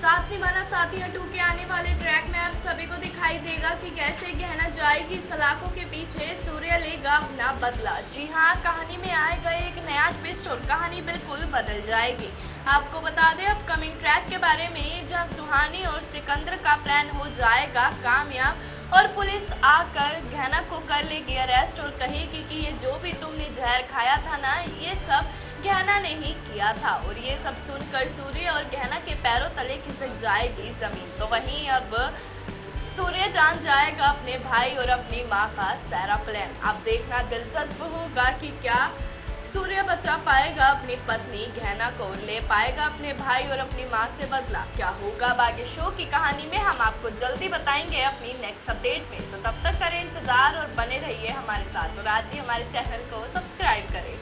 साथ निभाना साथी टू के आने वाले ट्रैक में आप सभी को दिखाई देगा कि कैसे गहना जाएगी। सलाखों के पीछे सूर्य लेगा अपना बदला। जी हाँ कहानी में आएगा एक नया ट्विस्ट और कहानी बिल्कुल बदल जाएगी। आपको बता दें अपकमिंग ट्रैक के बारे में जहाँ सुहानी और सिकंदर का प्लान हो जाएगा कामयाब और पुलिस आकर गहना को कर लेगी अरेस्ट और कहेगी कि ये जो भी तुमने जहर खाया था ना, ये सब गहना ने ही किया था और ये सब सुनकर सूर्य और गहना के पैरों तले खिसक जाएगी ज़मीन। तो वहीं अब सूर्य जान जाएगा अपने भाई और अपनी माँ का सारा प्लान अब देखना दिलचस्प होगा कि क्या सूर्य बचा पाएगा अपनी पत्नी गहना को ले पाएगा अपने भाई और अपनी माँ से बदला। क्या होगा बाकी शो की कहानी में हम आपको जल्दी बताएँगे अपनी नेक्स्ट अपडेट में। तो तब तक करें इंतज़ार और बने रहिए हमारे साथ। और आज ही हमारे चैनल को सब्सक्राइब करें।